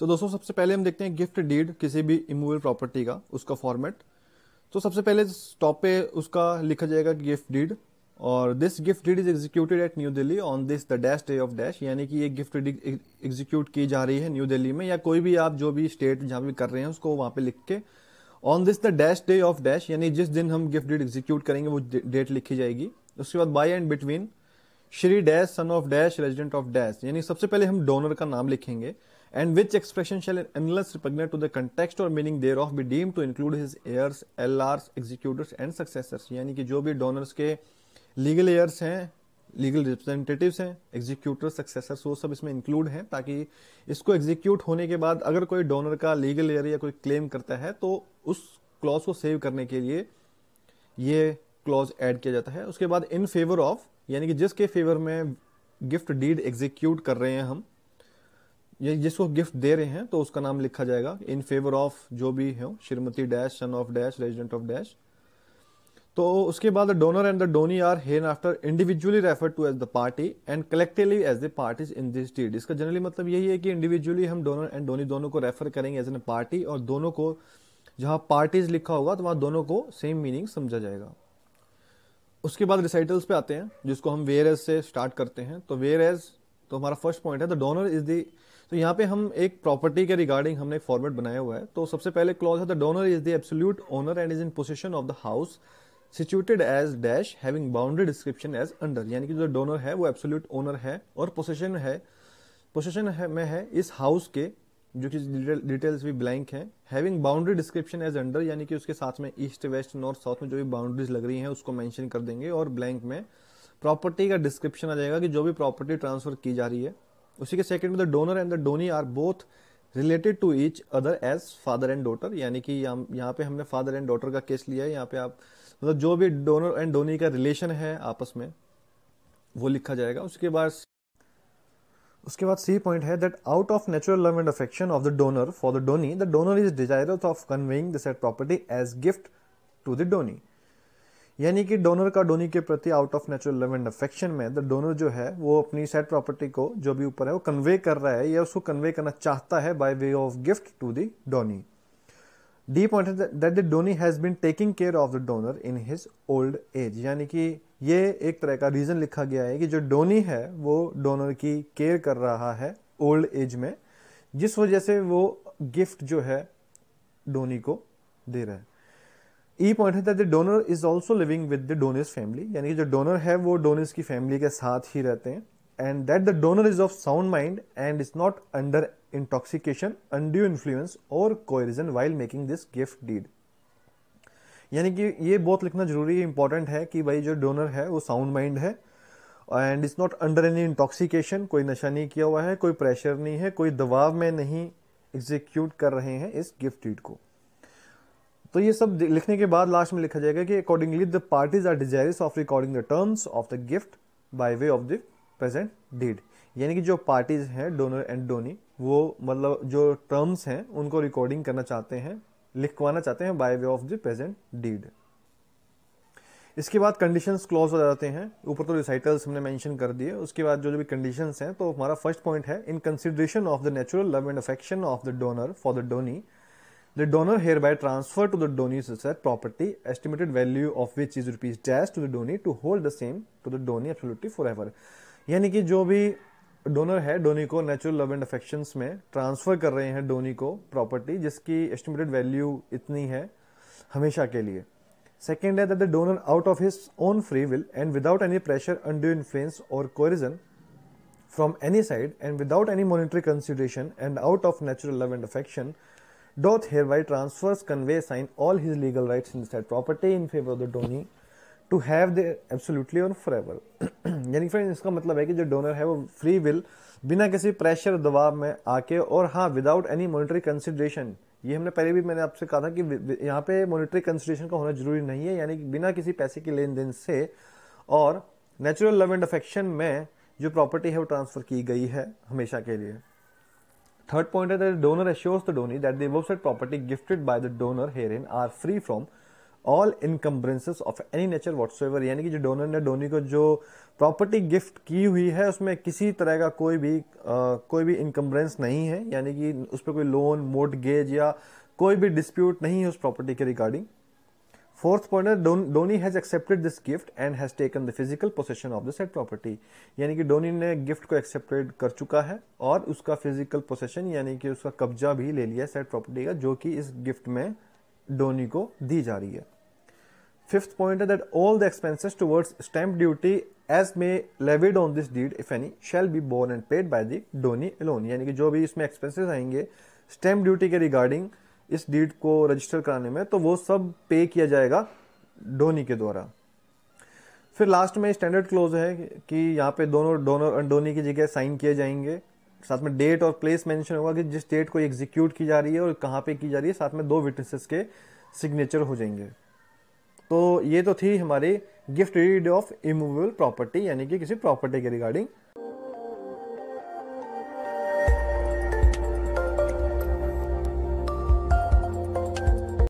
तो दोस्तों, सबसे पहले हम देखते हैं गिफ्ट डीड किसी भी इमूवेबल प्रॉपर्टी का, उसका फॉर्मेट तो सबसे पहले टॉप पे उसका लिखा जाएगा गिफ्ट डीड और this gift deed is executed at new Delhi on this the dash day of dash यानी कि ये गिफ्ट डीड एग्जीक्यूट की जा रही है न्यू दिल्ली में, या कोई भी आप जो भी स्टेट जहाँ भी कर रहे हैं, उसको वहाँ पे लिख के। On this the dash day of dash यानी जिस दिन हम गिफ्ट डीड एग्जीक्यूट करेंगे, वो डेट लिखी जाएगी। उसके बाद by and between Shri dash, son of dash, resident of dash, यानी सबसे पहले हम डोनर का नाम लिखेंगे, and which expression shall unless repugnant to the context or meaning thereof be deemed to include his heirs LRs executors, and successors. यानी कि जो भी डोनर्स के लीगल एयर्स हैं लीगल रिप्रेजेंटेटिव्स हैं एग्जीक्यूटर सक्सेसर्स वो सब इसमें इंक्लूड हैं, ताकि इसको एग्जीक्यूट होने के बाद अगर कोई डोनर का लीगल एयर या कोई क्लेम करता है तो उस क्लॉज को सेव करने के लिए ये क्लॉज ऐड किया जाता है। उसके बाद इन फेवर ऑफ़ यानी कि जिसके फेवर में गिफ्ट डीड एग्जीक्यूट कर रहे हैं हम जिसको गिफ्ट दे रहे हैं तो उसका नाम लिखा जाएगा इन फेवर ऑफ़ जो भी है, Shrimati dash son of dash resident of dash तो उसके बाद donor and the donee are hereinafter individually refer to as the party and collectively as the parties in this deed इसका जनरली मतलब यही है कि इंडिविजुअली हम डोनर एंड डोनी दोनों को रेफर करेंगे एज एन पार्टी और दोनों को जहाँ पार्टीज़ लिखा होगा तो वहाँ दोनों को सेम मीनिंग समझा जाएगा। उसके बाद रिसाइटल्स पे आते हैं, जिसको हम वेयर एज से स्टार्ट करते हैं। तो वेयर एज तो हमारा फ़र्स्ट पॉइंट है द डोनर इज़ द तो यहाँ पे हम एक प्रॉपर्टी के रिगार्डिंग हमने एक फॉर्मेट बनाया हुआ है। तो सबसे पहले क्लॉज है the donor is the absolute owner and is in position of the house situated as dash having boundary description as under यानी कि जो डोनर है, वो एब्सोल्यूट ओनर है और पोजिशन है। पोजिशन है, में है इस हाउस के जो कि डिटेल्स भी ब्लैंक है. Having boundary description as under यानी कि उसके साथ में ईस्ट वेस्ट नॉर्थ साउथ में जो भी बाउंड्रीज लग रही हैं, उसको मेंशन कर देंगे और ब्लैंक में प्रॉपर्टी का डिस्क्रिप्शन आ जाएगा कि जो भी प्रॉपर्टी ट्रांसफ़र की जा रही है. उसी के सेकंड में the donor and the donee are both related to each other as father and daughter यानी कि यहाँ पे हमने फादर एंड डॉटर का केस लिया है. यहाँ पे आप मतलब जो भी डोनर एंड डोनी का रिलेशन है आपस में, वो लिखा जाएगा. उसके बाद उसके बाद सी पॉइंट है that out of natural love and affection of the donor for the donee the donor is desirous of conveying the said property as gift to the donee यानी कि डोनर का डोनी के प्रति out of natural love and affection में the donor जो है, वो अपनी सेट प्रॉपर्टी को जो भी ऊपर है, वो कन्वे कर रहा है या उसको कन्वे करना चाहता है by way of gift to the donee D point that the donee has been taking care of the donor in his old age यानी कि ये एक तरह का रीजन लिखा गया है कि जो डोनी है, वो डोनर की केयर कर रहा है ओल्ड एज में, जिस वजह से वो गिफ्ट जो है डोनी को दे रहा है। ई पॉइंट है that the donor is also living with the donors family यानी कि जो डोनर है, वो डोनर्स की फैमिली के साथ ही रहते हैं। And that the donor is of sound mind and is not under intoxication undue influence और coercion while making this gift deed यानी कि ये बहुत लिखना ज़रूरी है इंपॉर्टेंट है कि भाई जो डोनर है, वो साउंड माइंड है and is not under any intoxication कोई नशा नहीं किया हुआ है, कोई प्रेशर नहीं है, कोई दबाव में नहीं एग्जीक्यूट कर रहे हैं इस गिफ्ट डीड को। तो ये सब लिखने के बाद लास्ट में लिखा जाएगा कि accordingly the parties are desirous of recording the terms of the gift by way of the present deed. यानी कि जो पार्टीज़ हैं डोनर एंड डोनी वो मतलब जो टर्म्स हैं उनको रिकॉर्डिंग करना चाहते हैं लिखवाना चाहते हैं by way of the present deed इसके बाद कंडीशंस क्लॉज हो जाते हैं। ऊपर तो रिसाइटल्स हमने मेंशन कर दिए। उसके बाद जो जो भी कंडीशंस हैं तो हमारा फ़र्स्ट पॉइंट है in consideration of the natural love and affection of the donor for the donee The donor hereby transfer to the donee's said property, estimated value of which is rupees dash to the donee to hold the same to the donee absolutely forever. यानी कि जो भी donor है, donee को natural love and affection में transfer कर रहे हैं डोनी को प्रॉपर्टी जिसकी एस्टिमेटेड वैल्यू इतनी है हमेशा के लिए। सेकेंड है the donor out of his own free will and without any pressure under influence और coercion from any side and without any monetary consideration and out of natural love and affection doth hereby transfers convey sign all his legal right in this property in favour of the donee to have the absolutely और forever यानी friend इसका मतलब है कि जो donor है वो free will बिना किसी प्रेशर दबाव में आके और हाँ विदाउट एनी मॉनिटरी कंसिडरेशन ये हमने पहले भी मैंने आपसे कहा था कि यहाँ पे मॉनिटरी कंसिडरेशन का होना ज़रूरी नहीं है, यानी कि बिना किसी पैसे के लेन देन से और नेचुरल लव एंड अफेक्शन में जो प्रॉपर्टी है वो ट्रांसफ़र की गई है हमेशा के लिए. थर्ड पॉइंट है donor assures the donee that the above said property gifted by the donor herein are free from all encumbrances of any nature what's यानी कि जो डोनर ने डोनी को जो प्रॉपर्टी गिफ्ट की हुई है उसमें किसी तरह का कोई भी आ, कोई भी इनकम्बरेंस नहीं है यानी कि उस पर कोई लोन मोटगेज या कोई भी डिस्प्यूट नहीं है उस प्रॉपर्टी के रिगार्डिंग फोर्थ पॉइंट है donee has accepted this gift and has taken the physical possession of the said property यानी कि डोनी ने गिफ्ट को एक्सेप्टेड कर चुका है और उसका फ़िज़िकल पोसेशन यानी कि उसका कब्जा भी ले लिया है सेट प्रॉपर्टी का जो कि इस गिफ्ट में डोनी को दी जा रही है। फिफ्थ पॉइंट है that all the expenses towards stamp duty as may levied on this deed if any shall be borne and paid by the donee alone यानी कि जो भी इसमें एक्सपेंसेस आएँगे स्टैंप ड्यूटी के रिगार्डिंग इस डीड को रजिस्टर कराने में तो वो सब पे किया जाएगा डोनी के द्वारा। फिर लास्ट में स्टैंडर्ड क्लोज है कि यहाँ पे दोनों डोनर और डोनी की जगह साइन किए जाएँगे। साथ में डेट और प्लेस मेंशन होगा कि जिस डेट को एग्जीक्यूट की जा रही है और कहाँ पे की जा रही है, साथ में दो विटनेसेस के सिग्नेचर हो जाएँगे। तो ये तो थी हमारी gift deed of immovable property यानी कि किसी प्रॉपर्टी के रिगार्डिंग